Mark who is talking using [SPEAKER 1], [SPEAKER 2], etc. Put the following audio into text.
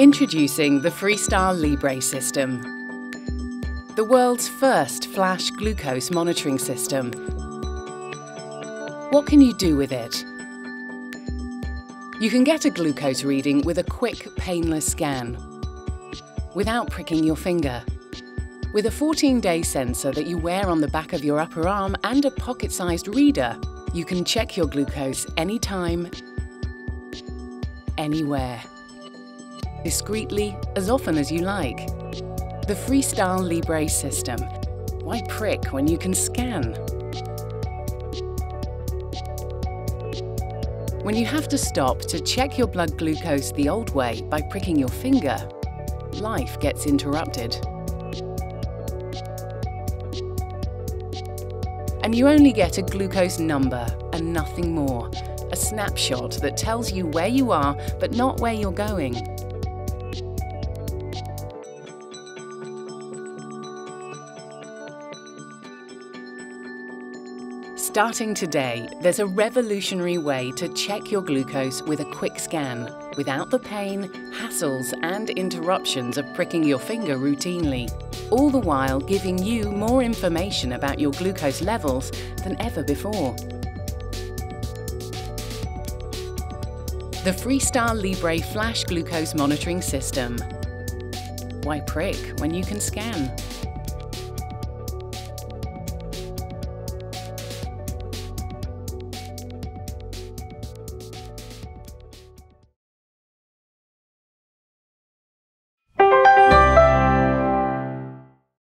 [SPEAKER 1] Introducing the Freestyle Libre system. The world's first flash glucose monitoring system. What can you do with it? You can get a glucose reading with a quick, painless scan, without pricking your finger. With a 14-day sensor that you wear on the back of your upper arm and a pocket-sized reader, you can check your glucose anytime, anywhere discreetly, as often as you like. The Freestyle Libre system. Why prick when you can scan? When you have to stop to check your blood glucose the old way by pricking your finger, life gets interrupted. And you only get a glucose number and nothing more. A snapshot that tells you where you are but not where you're going. Starting today, there's a revolutionary way to check your glucose with a quick scan without the pain, hassles, and interruptions of pricking your finger routinely, all the while giving you more information about your glucose levels than ever before. The Freestyle Libre Flash Glucose Monitoring System. Why prick when you can scan?